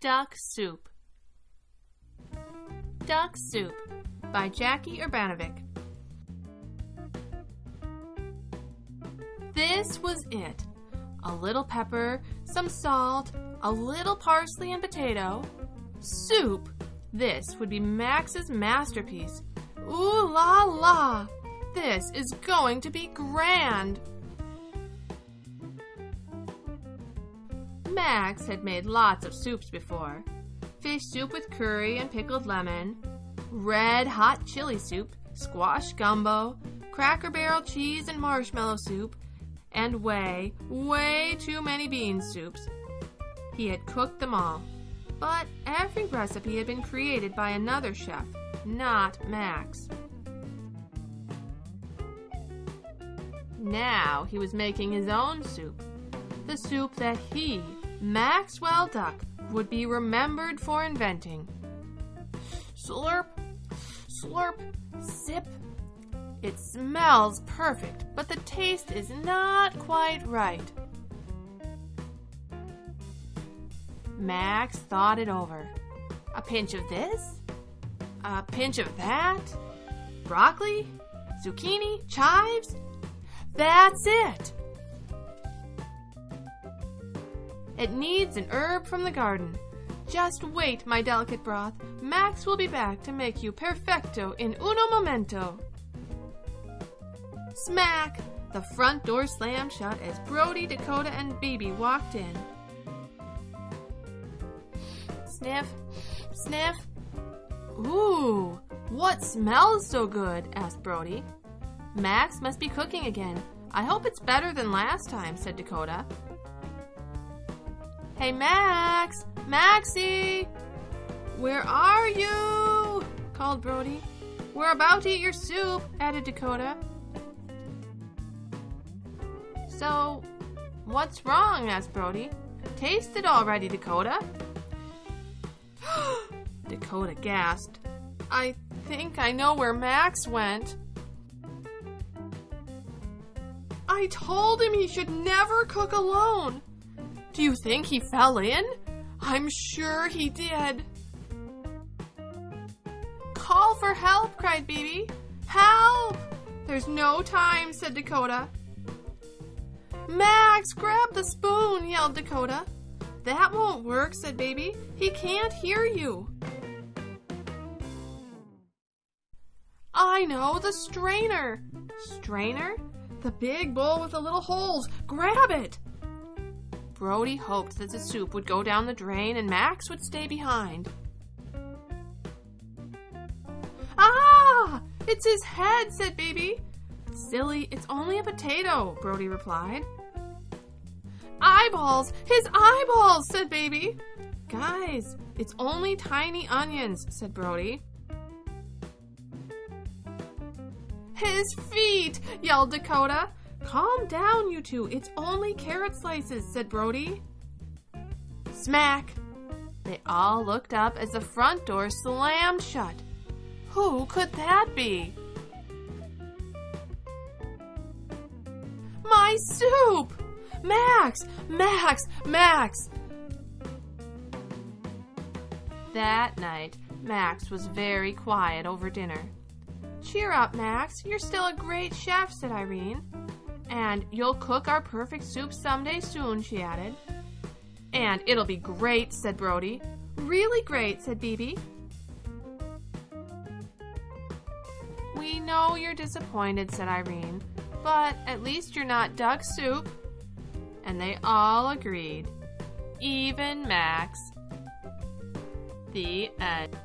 Duck Soup. Duck Soup by Jackie Urbanovic. This was it. A little pepper, some salt, a little parsley and potato. Soup! This would be Max's masterpiece. Ooh la la! This is going to be grand! Max had made lots of soups before fish soup with curry and pickled lemon, red hot chili soup, squash gumbo, cracker barrel cheese and marshmallow soup, and way, way too many bean soups. He had cooked them all, but every recipe had been created by another chef, not Max. Now he was making his own soup, the soup that he, Maxwell Duck, would be remembered for inventing. Slurp, slurp, sip. It smells perfect, but the taste is not quite right. Max thought it over. A pinch of this? A pinch of that? Broccoli? Zucchini? Chives? That's it! It needs an herb from the garden. Just wait, my delicate broth. Max will be back to make you perfecto in uno momento. Smack! The front door slammed shut as Brody, Dakota, and Baby walked in. Sniff, sniff. Ooh, what smells so good? asked Brody. Max must be cooking again. I hope it's better than last time, said Dakota. Hey, Max! Maxie! Where are you? called Brody. We're about to eat your soup, added Dakota. So, what's wrong? asked Brody. Taste it already, Dakota. Dakota gasped. I think I know where Max went. I told him he should never cook alone. Do you think he fell in? I'm sure he did. Call for help, cried Bebe. Help! There's no time, said Dakota. Max, grab the spoon, yelled Dakota. That won't work, said Baby. He can't hear you. I know, the strainer. Strainer? The big bowl with the little holes. Grab it! Brody hoped that the soup would go down the drain and Max would stay behind. Ah! It's his head, said Baby. Silly, it's only a potato, Brody replied. Eyeballs! His eyeballs, said Baby. Guys, it's only tiny onions, said Brody. His feet, yelled Dakota. Calm down, you two. It's only carrot slices, said Brody. Smack! They all looked up as the front door slammed shut. Who could that be? My soup! Max! Max! Max! That night, Max was very quiet over dinner. Cheer up, Max. You're still a great chef, said Irene. And you'll cook our perfect soup someday soon, she added. And it'll be great, said Brody. Really great, said Bebe. We know you're disappointed, said Irene, but at least you're not duck soup. And they all agreed, even Max. The end.